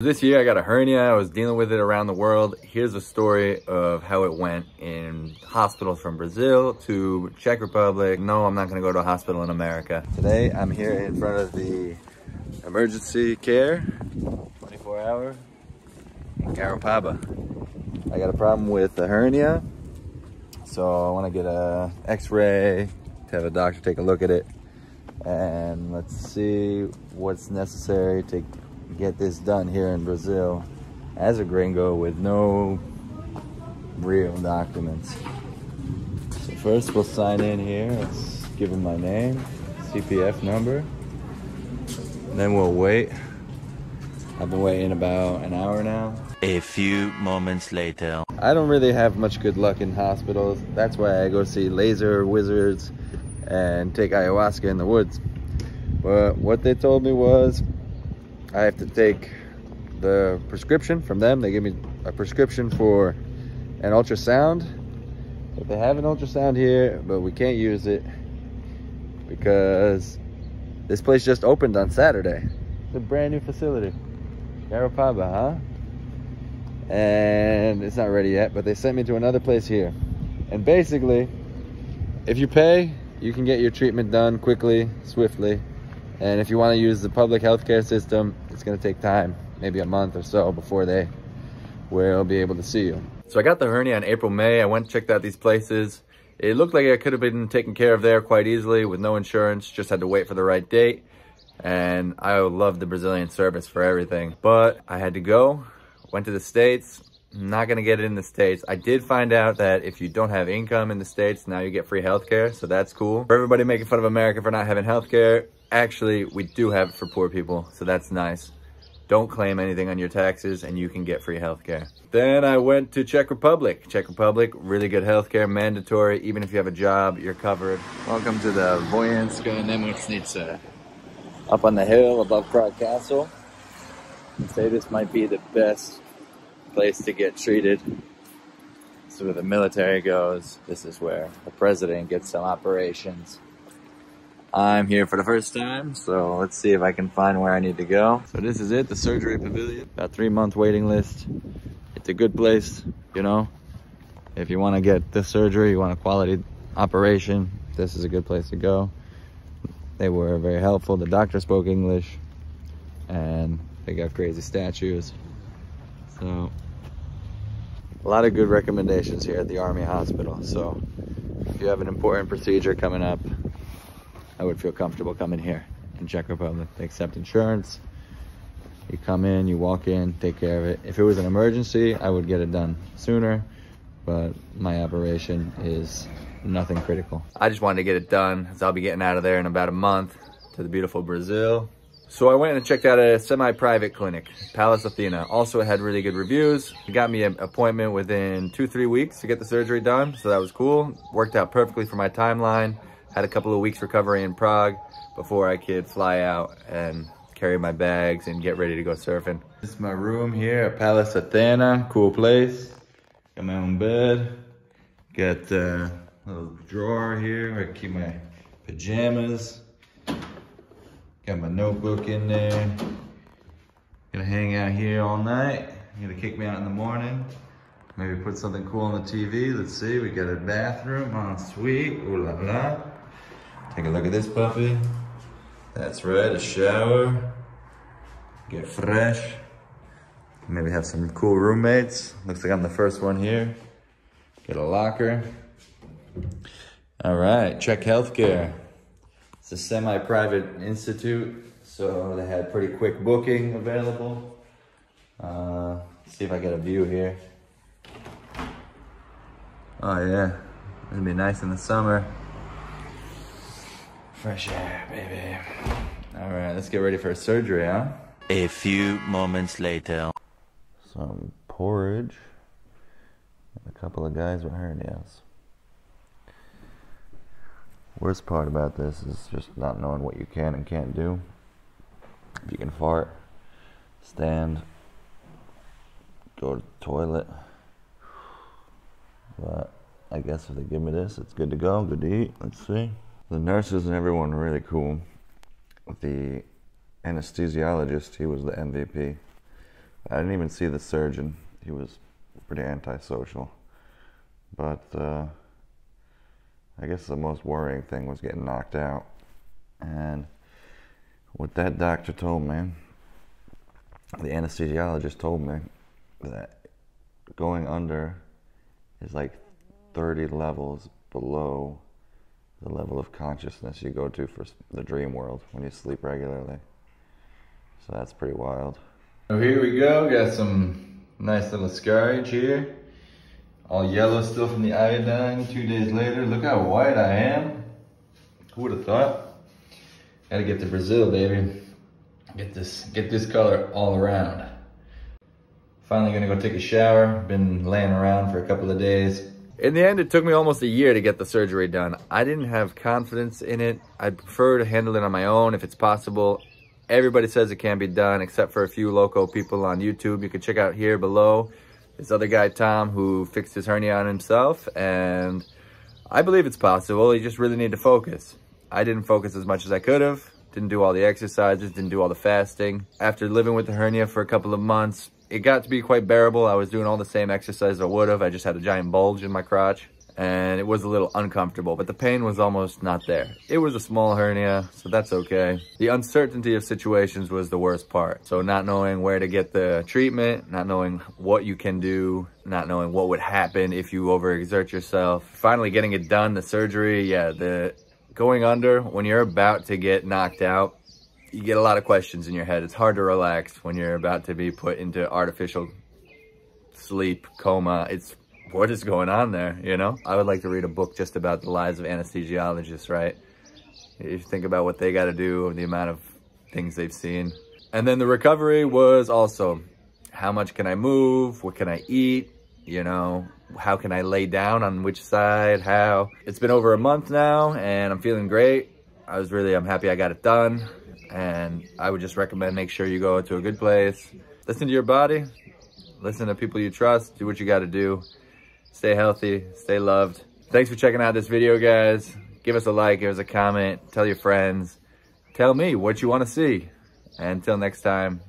This year I got a hernia. I was dealing with it around the world. Here's a story of how it went in hospitals from Brazil to Czech Republic. No, I'm not gonna go to a hospital in America. Today I'm here in front of the emergency care, 24 hour in Garopaba. I got a problem with the hernia. So I wanna get a x-ray to have a doctor take a look at it. And let's see what's necessary to get this done here in Brazil as a gringo with no real documents. So first we'll sign in here. Let's give him my name, CPF number. Then we'll wait. I've been waiting about an hour now. A few moments later. I don't really have much good luck in hospitals. That's why I go see laser wizards and take ayahuasca in the woods. But what they told me was I have to take the prescription from them. They give me a prescription for an ultrasound. They have an ultrasound here, but we can't use it because this place just opened on Saturday. It's a brand new facility. Garopaba, huh? And it's not ready yet, but they sent me to another place here. And basically, if you pay, you can get your treatment done quickly, swiftly. And if you want to use the public healthcare system, it's going to take time, maybe a month or so before they will be able to see you. So I got the hernia in April, May. I went and checked out these places. It looked like I could have been taken care of there quite easily with no insurance. Just had to wait for the right date. And I love the Brazilian service for everything. But I had to go, went to the States, not gonna get it in the States. I did find out that if you don't have income in the States, now you get free healthcare, so that's cool. For everybody making fun of America for not having healthcare, actually, we do have it for poor people, so that's nice. Don't claim anything on your taxes and you can get free healthcare. Then I went to Czech Republic. Czech Republic, really good healthcare, mandatory. Even if you have a job, you're covered. Welcome to the Vojenska Nemocnica. Up on the hill above Prague Castle. I'd say this might be the best place to get treated. This is where the military goes. This is where the president gets some operations. I'm here for the first time, so let's see if I can find where I need to go. So this is it, the surgery pavilion. About three month waiting list. It's a good place, you know. If you want to get the surgery, you want a quality operation, this is a good place to go. They were very helpful. The doctor spoke English and they got crazy statues. So a lot of good recommendations here at the Army Hospital. So if you have an important procedure coming up, I would feel comfortable coming here in Czech Republic. They accept insurance. You come in, you walk in, take care of it. If it was an emergency, I would get it done sooner, but my operation is nothing critical. I just wanted to get it done as I'll be getting out of there in about a month to the beautiful Brazil. So I went and checked out a semi-private clinic, Palace Athena. Also, had really good reviews. It got me an appointment within two, three weeks to get the surgery done. So that was cool. Worked out perfectly for my timeline. Had a couple of weeks recovery in Prague before I could fly out and carry my bags and get ready to go surfing. This is my room here at Palace Athena. Cool place. Got my own bed. Got uh, a little drawer here where I keep my pajamas. Got my notebook in there. Gonna hang out here all night. Gonna kick me out in the morning. Maybe put something cool on the TV. Let's see, we got a bathroom. Oh, sweet. Ooh la la. Take a look at this puppy. That's right, a shower. Get fresh. Maybe have some cool roommates. Looks like I'm the first one here. Get a locker. All right, Czech healthcare. It's a semi-private institute, so they had pretty quick booking available. Uh, see if I get a view here. Oh yeah, it'll be nice in the summer. Fresh air, baby. All right, let's get ready for a surgery, huh? A few moments later. Some porridge. And a couple of guys with hernias. Worst part about this is just not knowing what you can and can't do. If you can fart, stand, go to the toilet. But I guess if they give me this, it's good to go, good to eat. Let's see. The nurses and everyone were really cool. The anesthesiologist, he was the MVP. I didn't even see the surgeon. He was pretty antisocial. But uh, I guess the most worrying thing was getting knocked out. And what that doctor told me, the anesthesiologist told me that going under is like 30 levels below the level of consciousness you go to for the dream world when you sleep regularly. So that's pretty wild. Oh, here we go. Got some nice little scarage here. All yellow still from the iodine. Two days later, look how white I am. Who would have thought? Gotta get to Brazil, baby. Get this, get this color all around. Finally gonna go take a shower. Been laying around for a couple of days. In the end, it took me almost a year to get the surgery done. I didn't have confidence in it. I'd prefer to handle it on my own if it's possible. Everybody says it can be done except for a few local people on YouTube. You can check out here below this other guy, Tom, who fixed his hernia on himself. And I believe it's possible. You just really need to focus. I didn't focus as much as I could have. Didn't do all the exercises, didn't do all the fasting. After living with the hernia for a couple of months, it got to be quite bearable. I was doing all the same exercise I would have. I just had a giant bulge in my crotch and it was a little uncomfortable, but the pain was almost not there. It was a small hernia, so that's okay. The uncertainty of situations was the worst part. So not knowing where to get the treatment, not knowing what you can do, not knowing what would happen if you overexert yourself. Finally getting it done, the surgery, yeah, the going under, when you're about to get knocked out, you get a lot of questions in your head. It's hard to relax when you're about to be put into artificial sleep, coma. It's what is going on there, you know? I would like to read a book just about the lives of anesthesiologists, right? You think about what they got to do, the amount of things they've seen. And then the recovery was also, how much can I move? What can I eat? You know, how can I lay down on which side? How? It's been over a month now and I'm feeling great. I was really, I'm happy I got it done. And I would just recommend make sure you go to a good place. Listen to your body. Listen to people you trust. Do what you got to do. Stay healthy, stay loved. Thanks for checking out this video, guys. Give us a like, give us a comment, tell your friends. Tell me what you want to see. And until next time,